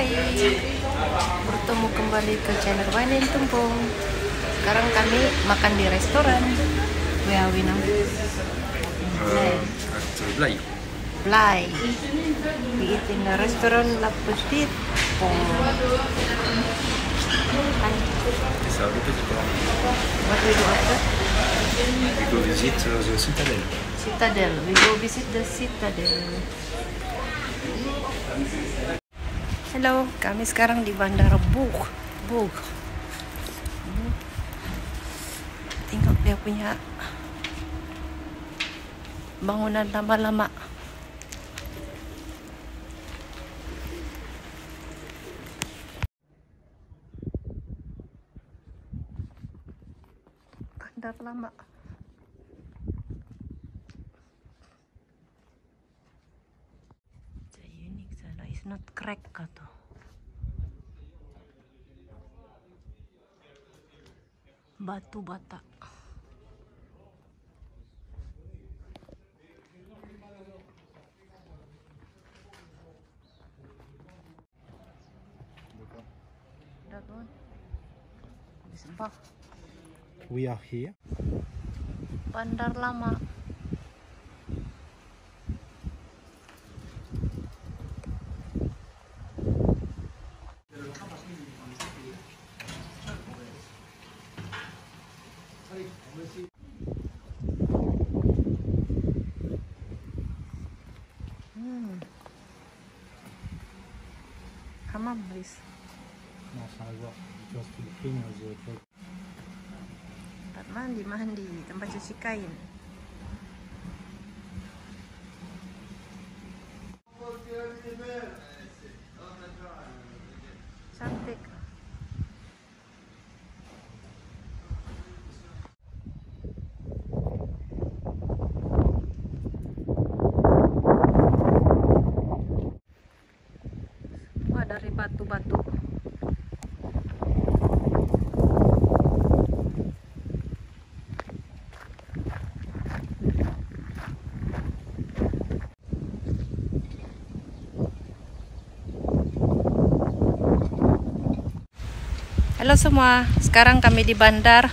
Hai Bertemu kembali ke channel Wine and Tumpung Sekarang kami makan di restoran Where are we now? Euh, at Blaye. Blay We eat in the restaurant La Petite Pont Hi. What we do after? We go visit uh, the citadel. Citadel We go visit the Citadel Hello, kami sekarang di Bandara Bug Bug. Tengok dia punya bangunan lama-lama Bandar lama It's unique crack to. Batu bata. We are here. Bandar lama. Hmm. The book. Tempat mandi, mandi, tempat cuci kain. Cantik. Wah, dari batu-batu. Halo semua, sekarang kami di bandar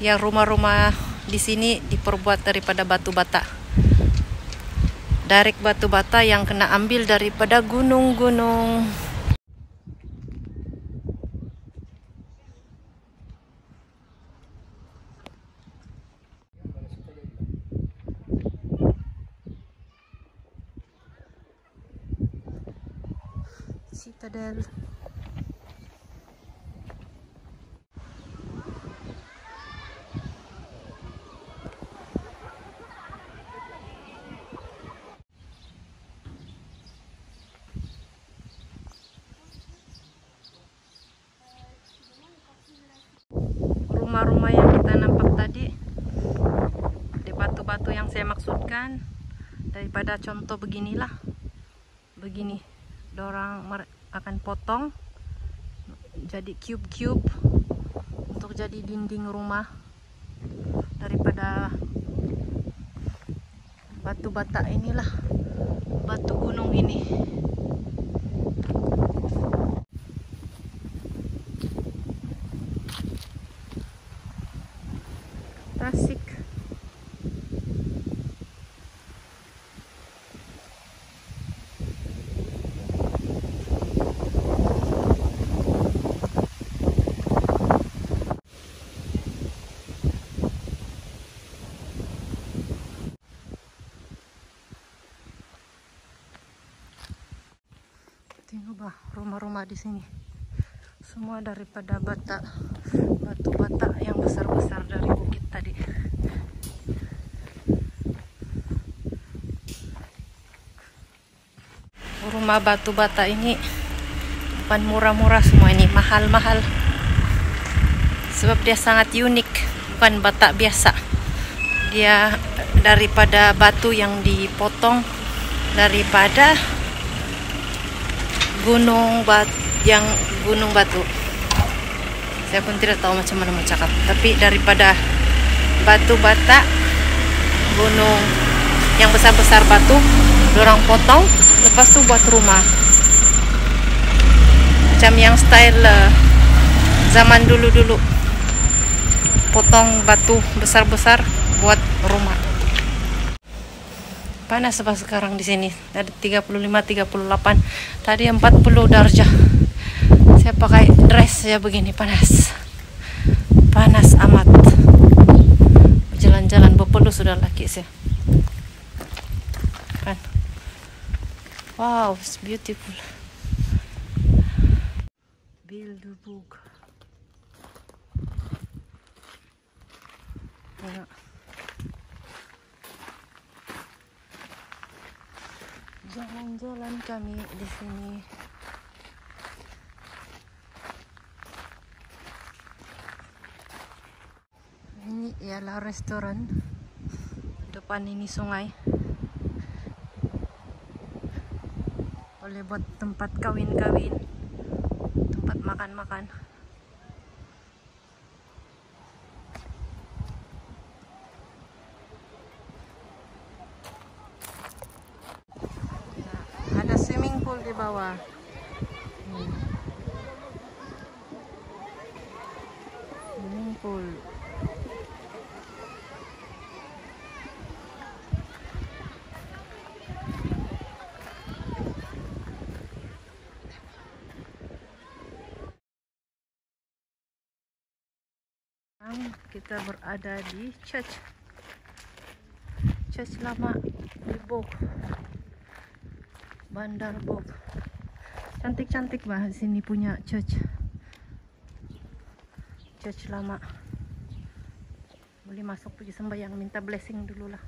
yang rumah-rumah di sini diperbuat daripada batu bata. Darik batu bata yang kena ambil daripada gunung-gunung. Citadel. Rumah-rumah yang kita nampak tadi di batu-batu yang saya maksudkan daripada contoh beginilah. Begini dorang akan potong jadi cube-cube untuk jadi dinding rumah daripada batu bata inilah batu gunung ini Tengok rumah-rumah di sini. Semua daripada bata batu bata yang besar-besar dari bukit tadi. Rumah batu bata ini bukan murah-murah semua ini, mahal-mahal. Sebab dia sangat unik, bukan bata biasa. Dia daripada batu yang dipotong daripada gunung bat yang gunung batu. Saya pun tidak tahu macam mana mau cakap tapi daripada batu bata gunung yang besar-besar batu dorang potong lepas tu buat rumah. Macam yang style eh, zaman dulu-dulu. Potong batu besar-besar buat rumah panas apa sekarang di sini? Ada 35 38 tadi 40 darjah. Saya pakai dress ya begini panas. Panas amat. Jalan-jalan bepelu sudah laki sih kan wow it's beautiful. Bilderburg ya. Jalan-jalan kami di sini. Ini ialah restoran depan ini sungai. Boleh buat tempat kawin-kawin tempat makan-makan Nah, ada swimming pool di bawah Hmm. Sekarang kita berada di church. Church lama di Bog Bandar Bog cantik-cantik di sini punya church church lama. Boleh masuk pergi sembahyang minta blessing dulu lah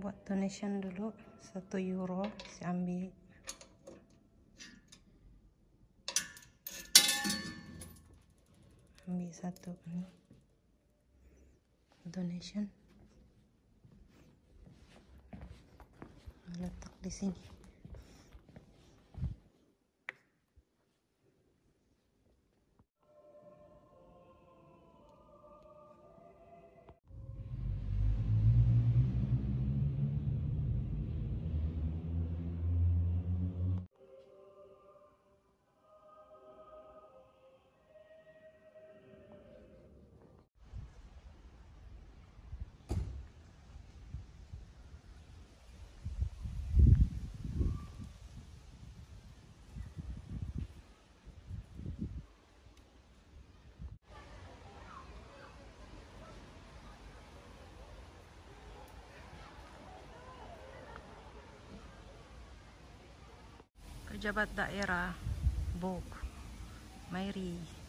buat donation dulu satu euro saya ambil. Ambil satu ini donation. Letak di sini Jabat Daerah Bog Mayri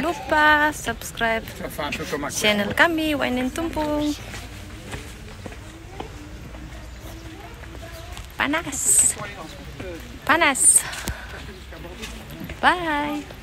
lupa, subscribe channel kami, Wainin Tumpong. Panas! Panas! Bye!